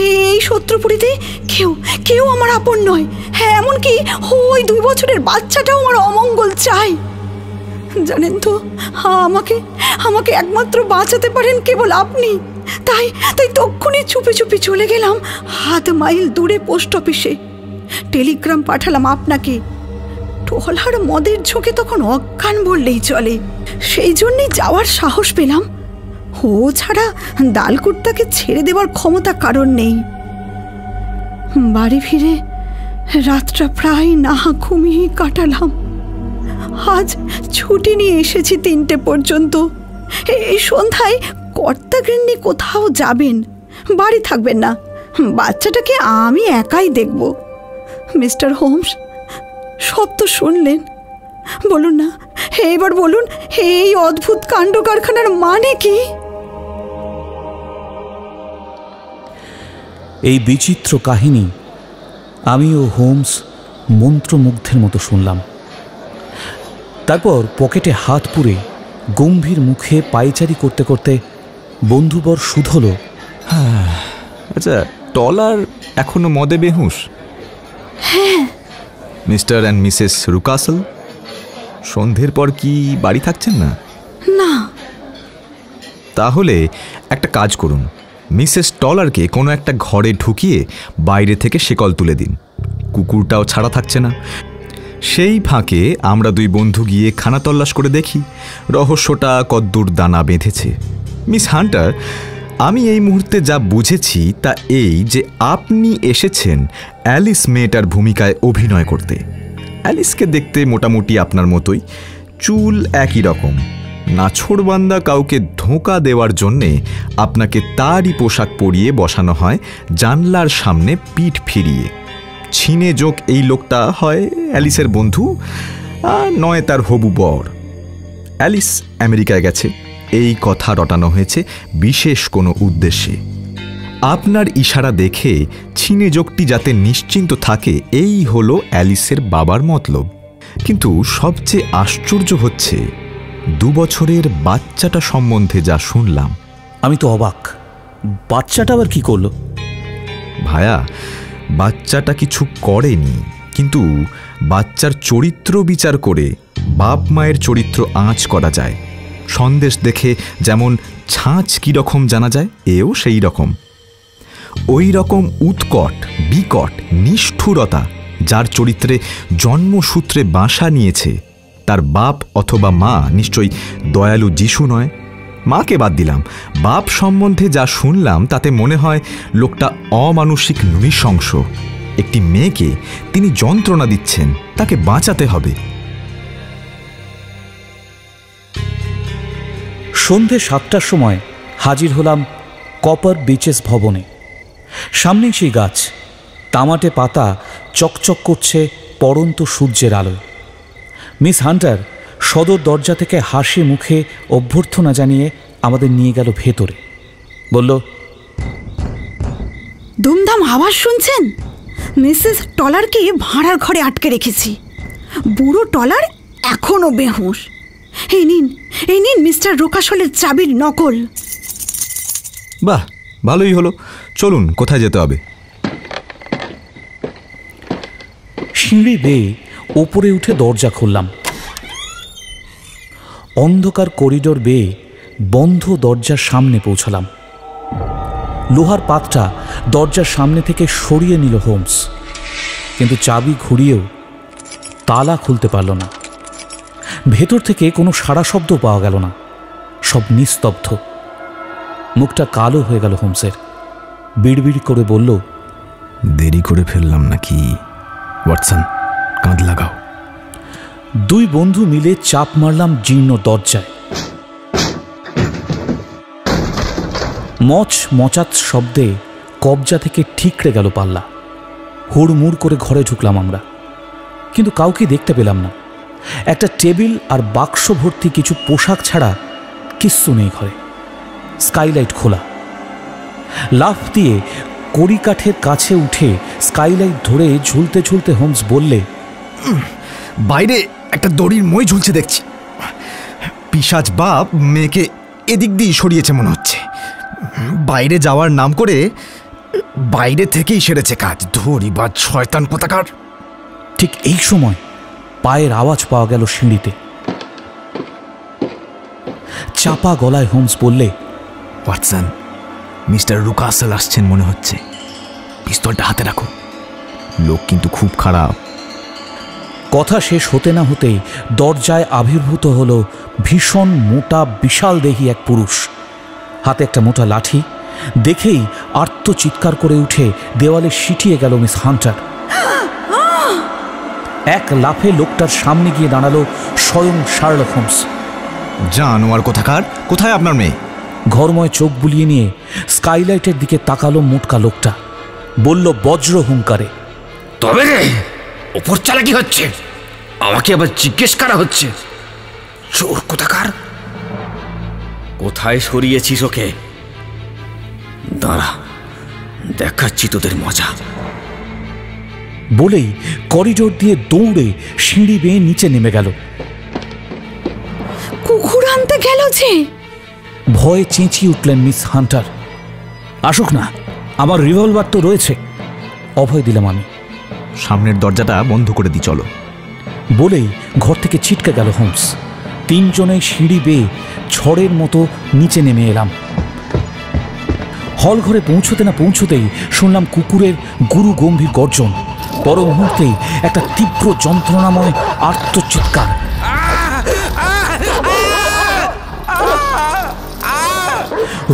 এই শত্রুপুরীতে কেউ কেউ আমার আপন নয়। হ্যাঁ এমনকি ওই দুই বছরের বাচ্চাটাও আমার অমঙ্গল চাই। জানেন তো আমাকে আমাকে একমাত্র বাঁচাতে পারেন কেবল আপনি। তাই তাই তক্ষুনি চুপি চুপি চলে গেলাম, হাত মাইল দূরে পোস্ট অফিসে। টেলিগ্রাম পাঠালাম আপনাকে। টহলার মদের ঝোঁকে তখন অজ্ঞান বললেই চলে। সেই জন্যই যাওয়ার সাহস পেলাম। ও ছাড়া দালকুট্টাকে ছেড়ে দেওয়ার ক্ষমতা কারণ নেই। বাড়ি ফিরে রাতটা প্রায় না ঘুমিয়ে কাটালাম। আজ ছুটি নিয়ে এসেছি তিনটে পর্যন্ত। এই সন্ধ্যায় কর্তা কোথাও যাবেন? বাড়ি থাকবেন না। বাচ্চাটাকে আমি একাই দেখব। মিস্টার হোমস, সব তো শুনলেন। বলুন না এবার বলুন এই অদ্ভুত কাণ্ড কারখানার মানে কি? এই বিচিত্র কাহিনী আমি ও হোমস মন্ত্রমুগ্ধের মতো শুনলাম। তারপর পকেটে হাত পুরে গম্ভীর মুখে পাইচারি করতে করতে বন্ধুবর শুধল আচ্ছা টলার এখনও মদে বেহুশ? মিস্টার অ্যান্ড মিসেস রুকাসল সন্ধ্যের পর কি বাড়ি থাকছেন না? না। তাহলে একটা কাজ করুন মিসেস টলারকে কোনো একটা ঘরে ঢুকিয়ে বাইরে থেকে শেকল তুলে দিন। কুকুরটাও ছাড়া থাকছে না সেই ফাঁকে আমরা দুই বন্ধু গিয়ে খানা তল্লাশ করে দেখি। রহস্যটা কদ্দূর দানা বেঁধেছে। মিস হান্টার, আমি এই মুহূর্তে যা বুঝেছি তা এই যে আপনি এসেছেন অ্যালিস মেয়েটার ভূমিকায় অভিনয় করতে। অ্যালিসকে দেখতে মোটামুটি আপনার মতোই। চুল একই রকম। নাছোড়বান্দা কাউকে ধোঁকা দেওয়ার জন্যে আপনাকে তারই পোশাক পরিয়ে বসানো হয় জানলার সামনে পিঠ ফিরিয়ে। ছিনে যোগ এই লোকটা হয় অ্যালিসের বন্ধু আর নয় তার হবু বর। অ্যালিস আমেরিকায় গেছে। এই কথা রটানো হয়েছে বিশেষ কোনো উদ্দেশ্যে। আপনার ইশারা দেখে ছিনে যোগটি যাতে নিশ্চিন্ত থাকে এই হলো অ্যালিসের বাবার মতলব। কিন্তু সবচেয়ে আশ্চর্য হচ্ছে দু বছরের বাচ্চাটা সম্বন্ধে যা শুনলাম। আমি তো অবাক। বাচ্চাটা আবার কি করল? ভায়া বাচ্চাটা কিছু করেনি। কিন্তু বাচ্চার চরিত্র বিচার করে বাপ মায়ের চরিত্র আঁচ করা যায়। সন্দেশ দেখে যেমন ছাঁচ কীরকম জানা যায়, এও সেই রকম। ওই রকম উৎকট, বিকট, নিষ্ঠুরতা যার চরিত্রে জন্মসূত্রে বাসা নিয়েছে, তার বাপ অথবা মা নিশ্চয়ই দয়ালু যিশু নয় মাকে বাদ দিলাম। বাপ সম্বন্ধে যা শুনলাম, তাতে মনে হয় লোকটা অমানসিক নৃশংস। একটি মেয়েকে তিনি যন্ত্রণা দিচ্ছেন, তাকে বাঁচাতে হবে। সন্ধে সাতটার সময় হাজির হলাম কপার বিচেস ভবনে। সামনেই সেই গাছ, তামাটে পাতা চকচক করছে পড়ন্ত সূর্যের আলোয়। মিস হান্টার সদর দরজা থেকে হাসি মুখে অভ্যর্থনা জানিয়ে আমাদের নিয়ে গেল ভেতরে। বলল দুমদাম আওয়াজ শুনছেন? মিসেস টলারকে ভাড়ার ঘরে আটকে রেখেছি। বুড়ো টলার এখনও বেহুঁশ। এই নিন এই নিন মিস্টার রোকাশলের চাবির নকল। বাহ ভালোই হলো। চলুন কোথায় যেতে হবে? সিঁড়ি বেয়ে ওপরে উঠে দরজা খুললাম। অন্ধকার করিডোর বেয়ে বন্ধ দরজার সামনে পৌঁছালাম। লোহার পাতটা দরজার সামনে থেকে সরিয়ে নিল হোমস। কিন্তু চাবি ঘুরিয়েও তালা খুলতে পারল না। ভেতর থেকে কোনো সাড়া শব্দ পাওয়া গেল না। সব নিস্তব্ধ। মুখটা কালো হয়ে গেল হোমসের। বিড়বিড় করে বলল, দেরি করে ফেললাম নাকি? ওয়াটসন, কাঁধ লাগাও। দুই বন্ধু মিলে চাপ মারলাম জীর্ণ দরজায়। মচ মচাত শব্দে কবজা থেকে ঠিকরে গেল পাল্লা। হুড়মুড় করে ঘরে ঢুকলাম আমরা। কিন্তু কাউকে দেখতে পেলাম না। একটা টেবিল আর বাক্স ভর্তি কিছু পোশাক ছাড়া কিচ্ছু নেই ঘরে। স্কাইলাইট খোলা। লাফ দিয়ে কড়িকাঠের কাছে উঠে স্কাইলাইট ধরে ঝুলতে ঝুলতে হোমস বললে বাইরে একটা দড়ির মই ঝুলছে দেখছি। পিসাজ বাপ মেয়েকে এদিক দিয়ে সরিয়েছে মনে হচ্ছে। বাইরে যাওয়ার নাম করে বাইরে থেকেই সেরেছে কাজ। ধরি বা শয়তান কোথাকার ঠিক এই সময় পায়ের আওয়াজ পাওয়া গেল সিঁড়িতে। চাপা গলায় হোমস বললে ওয়াটসন মিস্টার রুকাসেল আসছেন মনে হচ্ছে। পিস্তলটা হাতে রাখো। লোক কিন্তু খুব খারাপ। কথা শেষ হতে না হতেই দরজায় আবির্ভূত হলো ভীষণ মোটা বিশাল দেহি এক পুরুষ। হাতে একটা মোটা লাঠি দেখেই আর্ত চিৎকার করে উঠে দেওয়ালে সিটিয়ে গেল মিস হান্টার। এক লাফে লোকটার সামনে গিয়ে দাঁড়াল স্বয়ং শার্লক হোমস। জানোয়ার কোথাকার? কোথায় আপনার মেয়ে? ঘরময় চোখ বুলিয়ে নিয়ে স্কাইলাইটের দিকে তাকালো মোটকা লোকটা। বলল বজ্র হুঙ্কারে তবে রে ওপর চালা কি হচ্ছে। আমাকে আবার জিজ্ঞেস করা হচ্ছে। চোর কোথাকার? কোথায় সরিয়েছিস ওকে? দাঁড়া দেখাচ্ছি তোদের মজা। বলেই করিডোর দিয়ে দৌড়ে সিঁড়ি বেয়ে নিচে নেমে গেল। কুকুর আনতে গেল যে। ভয়ে চেঁচিয়ে উঠলেন মিস হান্টার। আসুক না আমার রিভলভার তো রয়েছে। অভয় দিলাম আমি। সামনের দরজাটা বন্ধ করে দিই চলো। বলেই ঘর থেকে ছিটকে গেল হোমস। তিনজনে সিঁড়ি বেয়ে ঝড়ের মতো নিচে নেমে এলাম। হল ঘরে পৌঁছতে না পৌঁছতেই শুনলাম কুকুরের গুরু গম্ভীর গর্জন। পর মুহূর্তেই একটা তীব্র যন্ত্রণাময় আর্তচিৎকার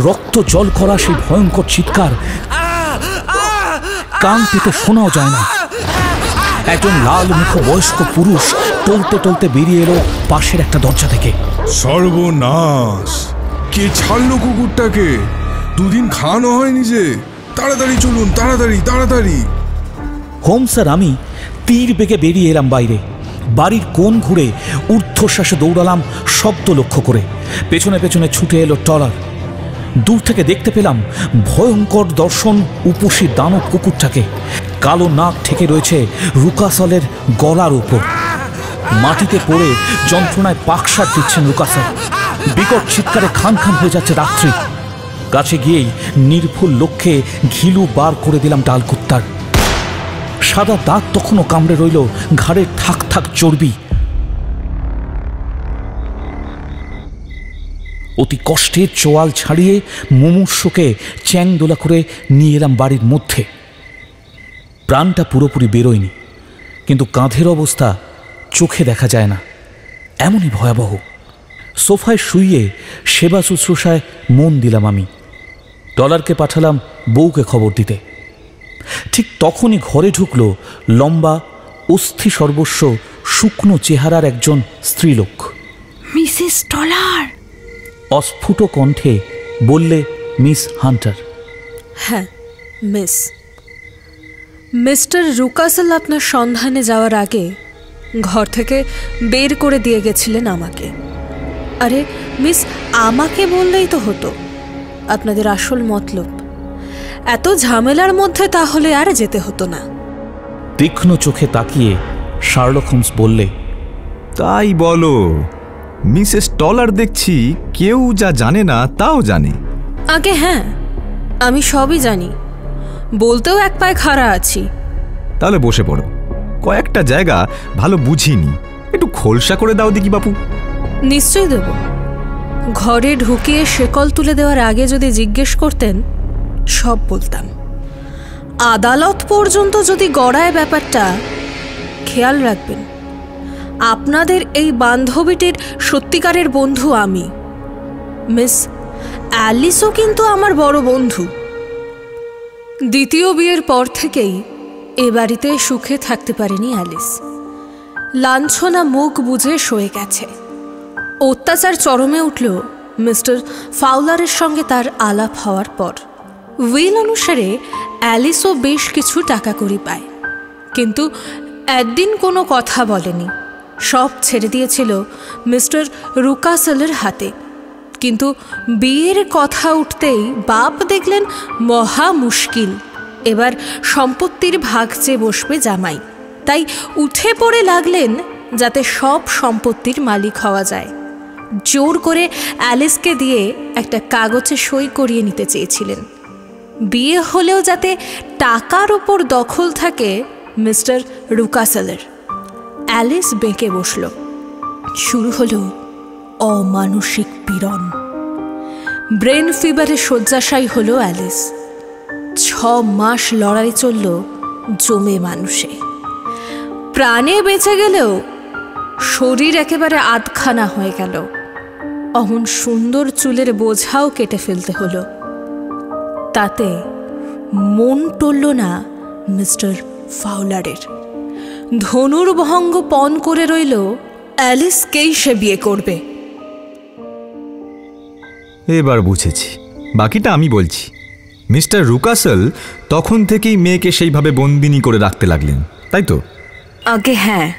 রক্ত জল করা সেই ভয়ঙ্কর চিৎকার কান পেতে শোনাও যায় না। একজন লাল মুখ বয়স্ক পুরুষ টলতে টলতে বেরিয়ে এলো পাশের একটা দরজা থেকে। সর্বনাশ! কে ছাড়লো কুকুরটাকে? দুদিন খাওয়ানো হয়নি যে। তাড়াতাড়ি চলুন তাড়াতাড়ি তাড়াতাড়ি। হোমস আর আমি তীর বেগে বেরিয়ে এলাম বাইরে। বাড়ির কোণ ঘুরে ঊর্ধ্বশ্বাসে দৌড়ালাম শব্দ লক্ষ্য করে। পেছনে পেছনে ছুটে এলো টলার। দূর থেকে দেখতে পেলাম ভয়ঙ্কর দর্শন উপসী দানব কুকুরটাকে। কালো নাক ঠেকে রয়েছে রুকাসলের গলার উপর। মাটিতে পড়ে যন্ত্রণায় পাকসার দিচ্ছেন রুকাসল। বিকট চিৎকারে খান খান হয়ে যাচ্ছে রাত্রি। কাছে গিয়েই নির্ভুল লক্ষ্যে ঘিলু বার করে দিলাম ডালকুত্তার। সাদা দাঁত তখনও কামড়ে রইল ঘাড়ের থাক থাক চর্বি। অতি কষ্টে চোয়াল ছাড়িয়ে মুমূর্ষকে চ্যাং দোলা করে নিয়ে এলাম বাড়ির মধ্যে। প্রাণটা পুরোপুরি বেরোয়নি কিন্তু কাঁধের অবস্থা চোখে দেখা যায় না। এমনই ভয়াবহ। সোফায় শুইয়ে সেবা শুশ্রূষায় মন দিলাম আমি। ডলারকে পাঠালাম বউকে খবর দিতে। ঠিক তখনই ঘরে ঢুকল লম্বা অস্থি সর্বস্ব শুকনো চেহারার একজন স্ত্রীলোক। মিসেস টলার অস্ফুট কণ্ঠে বললে মিস হান্টার। হ্যাঁ মিস। মিস্টার রুকাসেল আপনার সন্ধানে যাওয়ার আগে ঘর থেকে বের করে দিয়ে গেছিলেন আমাকে। আরে মিস আমাকে বললেই তো হতো। আপনাদের আসল মতলব। এত ঝামেলার মধ্যে তাহলে আর যেতে হতো না। তীক্ষ্ণ চোখে তাকিয়ে শার্লক হোমস বললে তাই বলো মিসেস টলার দেখছি কেউ যা জানে না তাও জানে। আগে হ্যাঁ আমি সবই জানি। বলতেও এক পায়ে খাড়া আছি। তাহলে বসে পড়ো। কয়েকটা জায়গা ভালো বুঝিনি। একটু খোলসা করে দাও দেখি বাপু। নিশ্চয়ই দেব। ঘরে ঢুকিয়ে শেকল তুলে দেওয়ার আগে যদি জিজ্ঞেস করতেন সব বলতাম। আদালত পর্যন্ত যদি গড়ায় ব্যাপারটা খেয়াল রাখবেন। আপনাদের এই বান্ধবীটির সত্যিকারের বন্ধু আমি। মিস অ্যালিসও কিন্তু আমার বড় বন্ধু। দ্বিতীয় বিয়ের পর থেকেই এ বাড়িতে সুখে থাকতে পারেনি অ্যালিস। লাঞ্ছনা মুখ বুঝে সয়ে গেছে। অত্যাচার চরমে উঠল মিস্টার ফাউলারের সঙ্গে তার আলাপ হওয়ার পর। উইল অনুসারে অ্যালিসও বেশ কিছু টাকা করি পায়। কিন্তু একদিন কোনো কথা বলেনি। সব ছেড়ে দিয়েছিল মিস্টার রুকাসেলের হাতে। কিন্তু বিয়ের কথা উঠতেই বাপ দেখলেন মহা মুশকিল। এবার সম্পত্তির ভাগ চেয়ে বসবে জামাই। তাই উঠে পড়ে লাগলেন যাতে সব সম্পত্তির মালিক হওয়া যায়। জোর করে অ্যালিসকে দিয়ে একটা কাগজে সই করিয়ে নিতে চেয়েছিলেন। বিয়ে হলেও যাতে টাকার ওপর দখল থাকে মিস্টার রুকাসেলের। অ্যালিস বেঁকে বসল। শুরু হলো অমানসিক পীড়ন। ব্রেন ফিভারে শয্যাশায়ী হলো অ্যালিস। ছ মাস লড়াই চলল জমে মানুষে। প্রাণে বেঁচে গেলেও শরীর একেবারে আধখানা হয়ে গেল। অমন সুন্দর চুলের বোঝাও কেটে ফেলতে হলো। তাতে মন টলল না মিস্টার ফাউলারের। ধনুর্ভঙ্গ পণ করে রইল, অ্যালিসকেই সে বিয়ে করবে। এবার বুঝেছি। বাকিটা আমি বলছি। মিস্টার রুকাসেল তখন থেকেই মেয়েকে সেইভাবে বন্দিনী করে রাখতে লাগলেন তাই তো? আগে হ্যাঁ।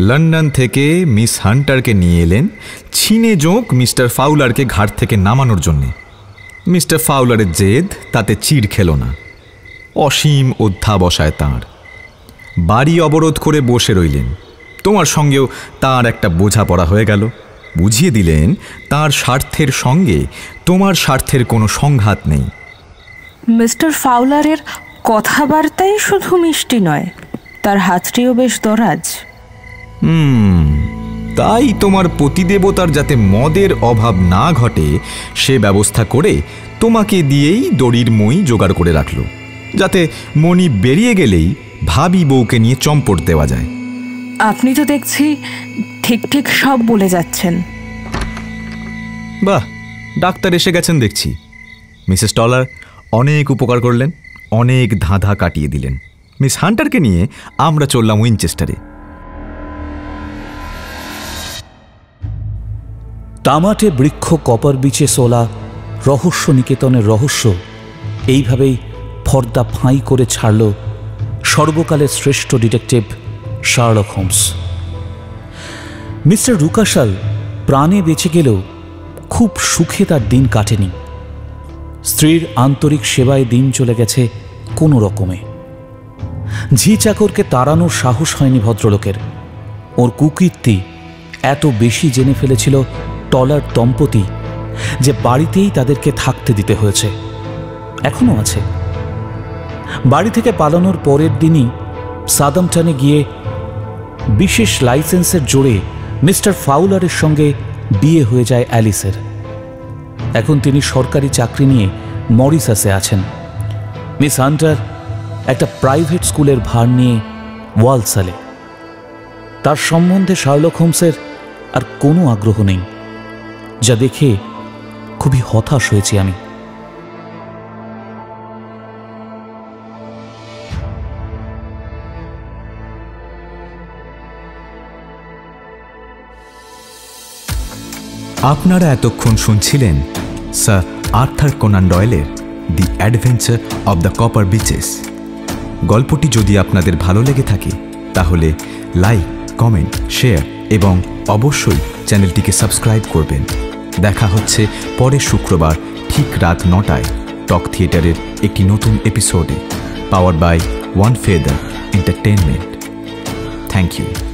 লন্ডন থেকে মিস হান্টারকে নিয়ে এলেন ছিনে জোঁক মিস্টার ফাউলারকে ঘাট থেকে নামানোর জন্যে। মিস্টার ফাউলারের জেদ তাতে চিড় খেল না। অসীম অধ্যাবসায় তাঁর। বাড়ি অবরোধ করে বসে রইলেন। তোমার সঙ্গেও তার একটা বোঝাপড়া হয়ে গেল। বুঝিয়ে দিলেন তার স্বার্থের সঙ্গে তোমার স্বার্থের কোনো সংঘাত নেই। মিস্টার ফাউলারের কথাবার্তাই শুধু মিষ্টি নয় তার হাতটিও বেশ দরাজ। হুম তাই তোমার পতিদেবতার যাতে মদের অভাব না ঘটে সে ব্যবস্থা করে তোমাকে দিয়েই দড়ির মই জোগাড় করে রাখল যাতে মণি বেরিয়ে গেলেই ভাবি বউকে নিয়ে চম্পট দেওয়া যায়। আপনি তো দেখছি ঠিক ঠিক সব বলে যাচ্ছেন। বাহ ডাক্তার এসে গেছেন দেখছি। মিসেস টলার অনেক উপকার করলেন অনেক ধাঁধা কাটিয়ে দিলেন। মিস হান্টারকে নিয়ে আমরা চললাম উইনচেস্টারে। তামাটে বৃক্ষ কপার বিচে সোলা রহস্য নিকেতনের রহস্য এইভাবেই ফর্দা ফাঁই করে ছাড়ল সর্বকালের শ্রেষ্ঠ detective Sherlock Holmes. Mister Rucastle প্রাণে বেঁচে গেলেও খুব সুখে তার দিন কাটেনি। স্ত্রীর আন্তরিক সেবায় দিন চলে গেছে কোনো রকমে। ঝি চাকরকে তাড়ানোর সাহস হয়নি ভদ্রলোকের। ওর কুকীর্তি এত বেশি জেনে ফেলেছিল টলার দম্পতি যে বাড়িতেই তাদেরকে থাকতে দিতে হয়েছে। এখনও আছে। বাড়ি থেকে পালানোর পরের দিনই সাদামটানে গিয়ে বিশেষ লাইসেন্সের জোরে মিস্টার ফাউলারের সঙ্গে বিয়ে হয়ে যায় অ্যালিসের। এখন তিনি সরকারি চাকরি নিয়ে মরিসাসে আছেন। মিস হান্টার একটা প্রাইভেট স্কুলের ভার নিয়ে ওয়ালসালে। তার সম্বন্ধে শার্লক হোমসের আর কোনো আগ্রহ নেই, যা দেখে খুবই হতাশ হয়েছি আমি। আপনারা এতক্ষণ শুনছিলেন sir Arthur Conan ডয়েলের the adventure of the copper beeches. গল্পটি যদি আপনাদের ভালো লেগে থাকে, তাহলে লাইক, কমেন্ট, শেয়ার এবং অবশ্যই চ্যানেলটিকে সাবস্ক্রাইব করবেন। দেখা হচ্ছে পরের শুক্রবার ঠিক রাত নটায় টক থিয়েটারের একটি নতুন এপিসোডে power by one feather entertainment thank you